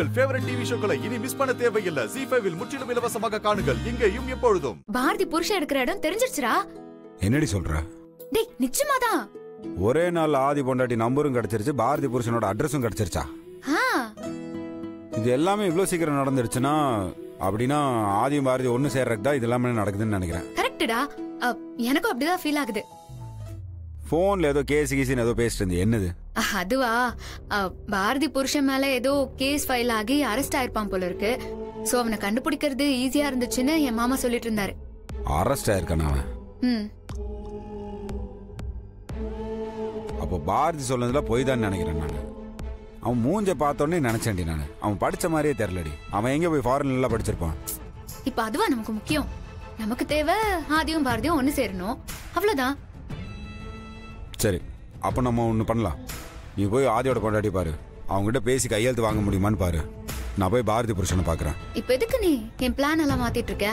உங்கள் favourite TV ஷோக்களை இனி miss பண்ண தேவையில்லை. ஜி ஃபைவில் முற்றிலும் இலவசமாக காணுங்கள். இங்கேயும் எப்பொழுதும். பாரதி புருஷன் எடுக்கிற இடம் தெரிஞ்சிருச்சுடா. என்னடி சொல்ற? டேய் நிச்சயமாதான் ஒரே நாள் ஆதி பொண்டாட்டி நம்பரும் கிடைச்சிருச்சு பாரதி புருஷனோட அட்ரஸும் கிடைச்சிருச்சா? ஆ. இது எல்லாமே இவ்வளோ சீக்கிரம் நடந்துருச்சுன்னா அப்படின்னா ஆதியும் பாரதி ஒன்று சேர்றதுக்கு தான் இது எல்லாமே நடக்குதுன்னு நினைக்கிறேன். கரெக்டுடா எனக்கும் அப்படிதான் ஃபீல் ஆகுது. ஃபோனில் ஏதோ கேஸ் கீசின்னு ஏதோ பேசிட்டு இருந்தது என்னது? அதுவா? அஹ், பாரதி புருஷன் மேல ஏதோ கேஸ் ஃபைல் ஆகி அரெஸ்ட் ஆயிருப்பான் போல இருக்கு. சோ அவனை கண்டுபிடிக்கிறது ஈஸியா இருந்துச்சுன்னு என் மாமா சொல்லிட்டு இருந்தாரு. அரெஸ்ட் ஆயிருக்கான் அவன்? ம். அப்போ பாரதி சொன்னதுல போய் தான் நினைக்கிறேன் நான். அவன் மூஞ்ச பார்த்தோன்னே நினைச்சேன்டி நான். அவன் படிச்ச மாதிரியே தெரிலடி அவன் எங்கே போய் ஃபாரின்ல படிச்சிருப்பான்? இப்ப அதுவா நமக்கு முக்கியம். நமக்கு தேவை ஆதியும் பாரதியும் ஒண்ணு சேரணும். அவ்வளவுதான். சரி அப்போ நம்ம ஒன்று பண்ணலாம். நீ போய் ஆதியோட கொண்டாடி பாரு. அவங்ககிட்ட பேசி கையெழுத்து வாங்க முடியுமான்னு பாரு. நான் போய் பாரதி புருஷனை பார்க்குறேன் இப்ப எதுக்கு நீ என் பிளான் எல்லாம் மாத்திட்டு இருக்க?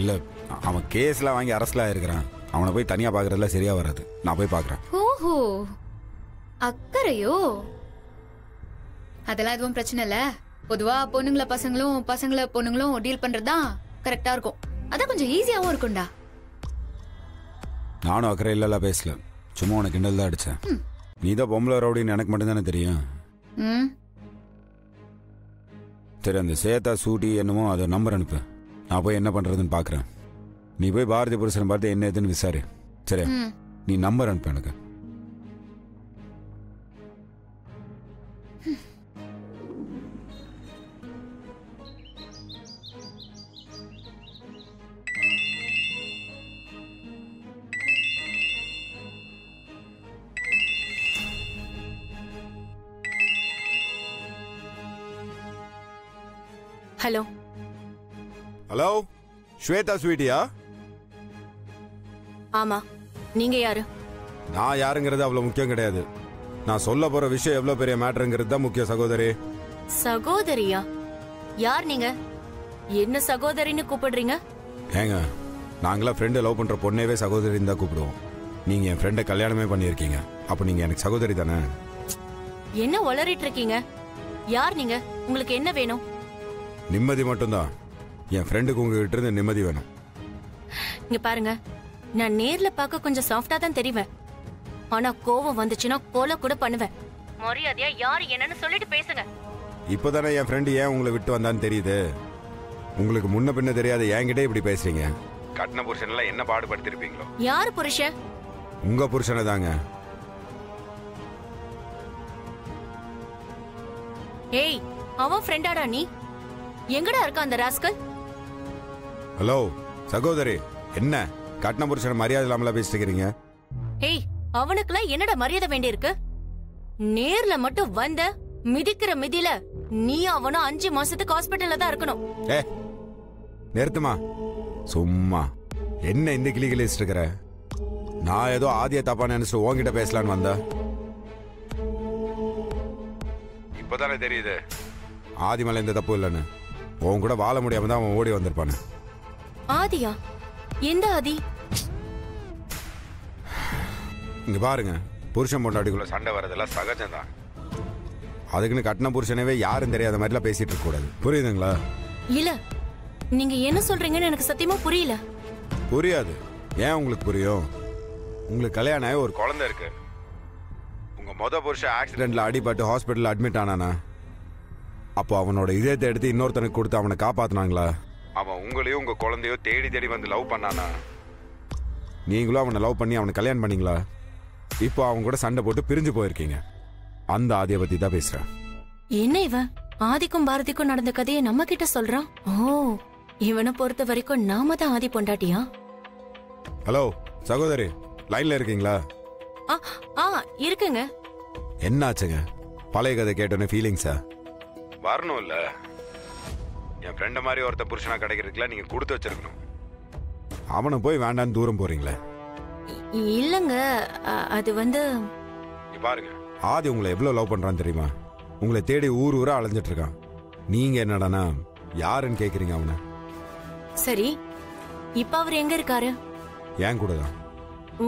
இல்லை அவன் கேஸ்லாம் வாங்கி அரஸ்ட்லாம் இருக்கிறான் அவனை போய் தனியாக பார்க்குறதுலாம் சரியாக வராது. நான் போய் பார்க்குறேன் ஓஹோ அக்கறையோ? அதெல்லாம் எதுவும் பிரச்சனை இல்ல. பொதுவா பொண்ணுங்கள பசங்களும் பசங்கள பொண்ணுங்களும் டீல் பண்றதுதான் கரெக்டா இருக்கும். அதான் கொஞ்சம் ஈஸியாவும் இருக்கும்டா. நானும் அக்கறை இல்லைலாம் பேசல. சும்மா உனக்கு கிண்டல் தான் அடித்தேன் நீ தான் பொம்பளை ரவுடின்னு எனக்கு மட்டும்தானே தெரியும். ம். சரி அந்த சேத்தா சூட்டி என்னமோ அதை நம்பர் அனுப்பு. நான் போய் என்ன பண்ணுறதுன்னு பார்க்குறேன் நீ போய் பாரதி புருஷனை பார்த்து என்ன ஏதுன்னு விசாரி. சரி ம். நீ நம்பர் அனுப்பு எனக்கு. ஹலோ. ஹலோ ஸ்வேதா ஸ்வீட்டியா? ஆமா நீங்க யாரு? நான் யாருங்கிறது அவ்வளோ முக்கியம் கிடையாது. நான் சொல்ல போகிற விஷயம் எவ்வளோ பெரிய மேட்ருங்கிறது தான் முக்கிய சகோதரி. சகோதரியா? யார் நீங்க? என்ன சகோதரின்னு கூப்பிடுறீங்க? ஏங்க நாங்களாம் ஃப்ரெண்டு லவ் பண்ணுற பொண்ணேவே சகோதரின்னு தான் கூப்பிடுவோம். நீங்கள் என் ஃப்ரெண்டை கல்யாணமே பண்ணியிருக்கீங்க. அப்போ நீங்கள் எனக்கு சகோதரி தானே? என்ன உளறிட்டு இருக்கீங்க? யார் நீங்க? உங்களுக்கு என்ன வேணும்? நிம்மதி மட்டும்தான். என் ஃப்ரெண்டுக்கு உங்ககிட்ட இருந்து நிம்மதி வேணும். இங்க பாருங்க. நான் நேர்ல பார்க்க கொஞ்சம் சாஃப்டா தான் தெரிவேன். ஆனா கோவம் வந்துச்சுன்னா கொலை கூட பண்ணுவேன். மரியாதையா யார் என்னன்னு சொல்லிட்டு பேசுங்க. இப்போதானே என் ஃப்ரெண்டு ஏன் உங்களை விட்டு வந்தான்னு தெரியுது? உங்களுக்கு முன்ன பின்ன தெரியாத என்கிட்ட இப்படி பேசுறீங்க. கட்டின புருஷன்லாம் என்ன பாடுபடுத்திருப்பீங்களோ? யாரு புருஷன்? உங்க புருஷனை தாங்க. ஏய் அவன் ஃப்ரெண்டாடா நீ. எங்கடா இருக்க அந்த ராஸ்கல்? ஹலோ சகோதரி என்ன? கட்டின புருஷனை மரியாதை இல்லாமல பேசிட்டு இருக்கிறீங்க ஏய் அவனுக்குலாம் என்னடா மரியாதை வேண்டியிருக்கு? நேர்ல மட்டும் வந்த மிதிக்கிற மிதில நீ அவனும் அஞ்சு மாசத்துக்கு ஹாஸ்பிட்டல்ல தான் இருக்கணும். ஏ நிறுத்துமா? சும்மா. என்ன இந்த கிளி கிளிச்சிட்டு இருக்கிற நான் ஏதோ ஆதிய தப்பா நினைச்சு உன்கிட்ட பேசலான்னு வந்தா இப்பதானே தெரியுது. ஆதி மேல எந்த தப்பு இல்லைன்னு. உன் கூட வாழ முடியாம தான் அவன் ஓடி வந்திருப்பானு. ஆதியா எந்த ஆதி? இங்க பாருங்க புருஷன் பொண்டாட்டிக்குள்ள சண்டை வரதெல்லாம் சகஜம்தான். அதுக்குன்னு கட்டின புருஷனவே யாரும் தெரியாத மாதிரிலாம் பேசிட்டு இருக்க கூடாது. புரியுதுங்களா? இல்ல நீங்க என்ன சொல்றீங்கன்னு எனக்கு சத்தியமா புரியல. புரியாது. ஏன் உங்களுக்கு புரியும்? உங்களுக்கு கல்யாணம் ஆகி ஒரு குழந்தை இருக்கு. உங்க மொத புருஷன் ஆக்சிடென்ட்ல அடிபட்டு ஹாஸ்பிட்டல்ல அட்மிட் ஆனானா? அப்போ அவனோட இதயத்தை எடுத்து இன்னொருத்தனுக்கு கொடுத்து அவனை காப்பாத்துனாங்களா? அவன் உங்களையும் உங்க குழந்தையோ தேடி தேடி வந்து லவ் பண்ணானா? நீங்களும் அவனை லவ் பண்ணி அவனை கல்யாணம் பண்ணீங்களா? இப்போ அவங்க கூட சண்டை போட்டு பிரிஞ்சு போயிருக்கீங்க. அந்த ஆதியை பத்தி தான் பேசுறேன். என்ன இவன் ஆதிக்கும் பாரதிக்கும் நடந்த கதையை நம்ம கிட்ட சொல்றான்? ஓ இவனை பொறுத்த வரைக்கும் நாம தான் ஆதி பொண்டாட்டியா? ஹலோ சகோதரி லைன்ல இருக்கீங்களா? ஆ ஆ இருக்குங்க. என்ன ஆச்சுங்க பழைய கதை கேட்டோன்னே ஃபீலிங்ஸா வரணும் இல்ல என் ஃப்ரெண்ட மாதிரி ஒருத்த புருஷனா கிடைக்கிறதுக்குலாம் நீங்க கொடுத்து வச்சிருக்கணும். அவனை போய் வேண்டான்னு தூரம் போறீங்களே? இல்லங்க. அது வந்து பாருங்க. ஆதி உங்களை எவ்வளவு லவ் பண்றான்னு தெரியுமா? உங்களை தேடி ஊர் ஊரா அலைஞ்சிட்டு இருக்கான். நீங்க என்னடானா? யாருன்னு கேக்குறீங்க அவனை? சரி. இப்ப அவர் எங்க இருக்காரு? ஏன் கூட தான்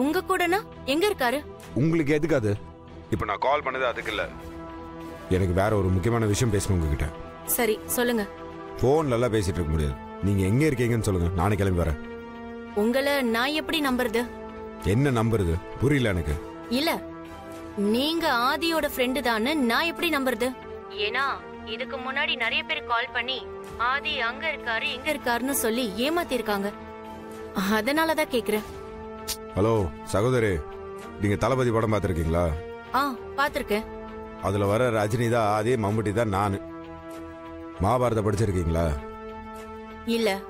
உங்க கூடனா? எங்க இருக்காரு? உங்களுக்கு எதுக்கு அது? இப்போ நான் கால் பண்ணது அதுக்கு இல்ல. எனக்கு வேற ஒரு முக்கியமான விஷயம் பேசணும் உங்ககிட்ட. சரி சொல்லுங்க. ஃபோன்ல எல்லாம் பேசிட்டு இருக்க முடியாது. நீங்க எங்க இருக்கீங்கன்னு சொல்லுங்க. நானே கிளம்பி வரேன். உங்களை நான் எப்படி நம்புறது? என்ன நம்புறது? புரியல எனக்கு. இல்ல நீங்க ஆதியோட ஃப்ரெண்டு தான்னு நான் எப்படி நம்புறது? ஏன்னா இதுக்கு முன்னாடி நிறைய பேர் கால் பண்ணி ஆதி அங்க இருக்காரு இங்க இருக்காருன்னு சொல்லி ஏமாத்திருக்காங்க. அதனாலதான் கேக்குறேன். ஹலோ சகோதரி நீங்க தளபதி படம் பார்த்துருக்கீங்களா? ஆ பாத்திருக்கேன் அதுல வர ரஜினி தான் அதே மம்முட்டி தான் நானு. மகாபாரதம் படிச்சிருக்கீங்களா? இல்ல.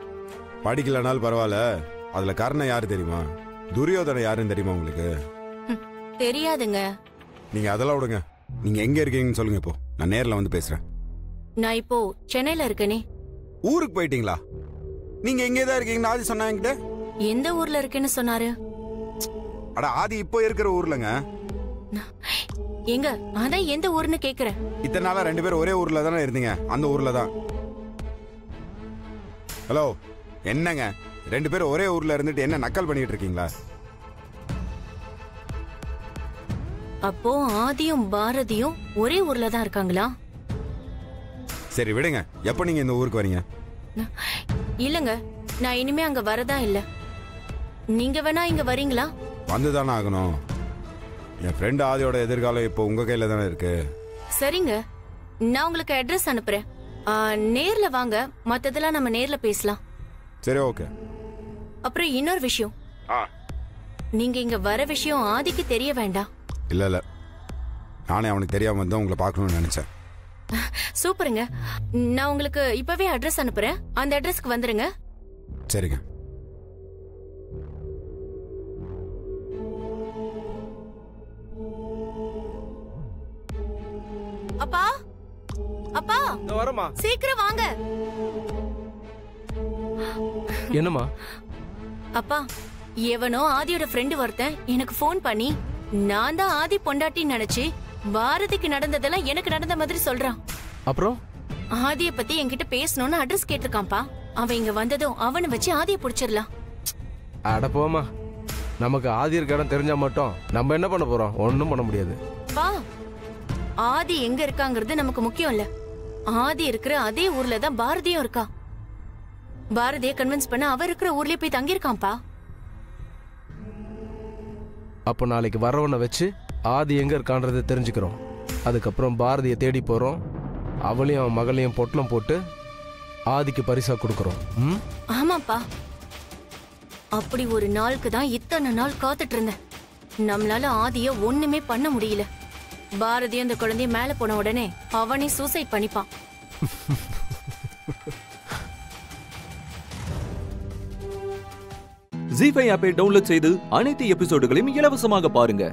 படிக்கலனாலும் பரவாயில்ல. அதுல கர்ணன் யாரு தெரியுமா? துரியோதனை யாருன்னு தெரியுமா உங்களுக்கு? தெரியாதுங்க. நீங்க அதெல்லாம் விடுங்க. நீங்க எங்க இருக்கீங்கன்னு சொல்லுங்க இப்போ. நான் நேர்ல வந்து பேசுறேன். நான் இப்போ சென்னையில இருக்கேனே. ஊருக்கு போயிட்டீங்களா? நீங்க எங்கே தான் இருக்கீங்கன்னு ஆதி சொன்னா என்கிட்ட? எந்த ஊர்ல இருக்கேன்னு சொன்னாரு? அட ஆதி இப்போ இருக்கிற ஊர்லங்க. எங்க அதான் எந்த ஊர்னு கேக்குறேன். இத்தனை நாளா ரெண்டு பேரும் ஒரே ஊர்ல தானே இருந்தீங்க? அந்த ஊர்ல தான். ஹலோ என்னங்க? ரெண்டு பேரும் ஒரே ஊர்ல இருந்துட்டு என்ன நக்கல் பண்ணிட்டு இருக்கீங்களா? அப்போ ஆதியும் பாரதியும் ஒரே ஊர்ல தான் இருக்காங்களா? சரி விடுங்க. எப்போ நீங்க இந்த ஊருக்கு வரீங்க? இல்லங்க நான் இனிமே அங்க வரதா இல்ல. நீங்க வேணா இங்க வரீங்களா? வந்து தானே ஆகணும். என் ஃப்ரெண்ட் ஆதியோட எதிர்காலம் இப்போ உங்க கையில தானே இருக்கு? சரிங்க. நான் உங்களுக்கு அட்ரஸ் அனுப்புறேன். ஆ, நேர்ல வாங்க. மத்ததெல்லாம் நம்ம நேர்ல பேசலாம். சரி ஓகே அப்புறம் இன்னொரு விஷயம். ஆ. நீங்க இங்க வர விஷயம் ஆதிக்கு தெரிய வேண்டாம். இல்ல இல்ல. நானே அவனுக்கு தெரியாம வந்து உங்களை பார்க்கணும்னு நினைச்சேன். சூப்பருங்க. நான் உங்களுக்கு இப்பவே அட்ரஸ் அனுப்புறேன். அந்த அட்ரஸ்க்கு வந்துருங்க. சரிங்க. அப்பா? அப்பா? வரமா சீக்கிரம் வாங்க. என்னம்மா? அப்பா எவனோ ஆதியோட ஃப்ரெண்டு ஒருத்தன் எனக்கு ஃபோன் பண்ணி நான் தான் ஆதி பொண்டாட்டின்னு நினைச்சு பாரதிக்கு நடந்ததெல்லாம் எனக்கு நடந்த மாதிரி சொல்றான். அப்புறம்? ஆதிய பத்தி என்கிட்ட பேசணும்னு அட்ரஸ் கேட்டிருக்கான்ப்பா. அவன் இங்க வந்ததும் அவனை வச்சு ஆதிய புடிச்சிடலாம். அட போமா நமக்கு ஆதி இருக்க இடம் தெரிஞ்சா மட்டும் நம்ம என்ன பண்ண போறோம்? ஒன்றும் பண்ண முடியாது. வா. ஆதி எங்க இருக்காங்கிறது நமக்கு முக்கியம் இல்ல. ஆதி இருக்கிற அதே ஊர்ல தான் பாரதியும் இருக்கா. பாரதிய கன்வின்ஸ் பண்ண அவ இருக்கிற ஊர்லயே போய் தங்கியிருக்கான்ப்பா. அப்போ நாளைக்கு வரவனை வச்சு ஆதி எங்க இருக்கான்றதை தெரிஞ்சுக்கிறோம். அதுக்கப்புறம் பாரதியை தேடி போறோம். அவளையும் அவன் மகளையும் பொட்டலம் போட்டு ஆதிக்கு பரிசா கொடுக்குறோம். ம்? ஆமாப்பா. அப்படி ஒரு நாளுக்கு தான் இத்தனை நாள் காத்துட்டு இருந்தேன். நம்மளால ஆதிய ஒண்ணுமே பண்ண முடியல. பாரதி அந்த குழந்தைய மேல போன உடனே அவனே சூசைட் பண்ணிப்பான். ஜி ஃபைவ் ஆப்பை டவுன்லோட் செய்து அனைத்து எபிசோடுகளையும் இலவசமாக பாருங்க.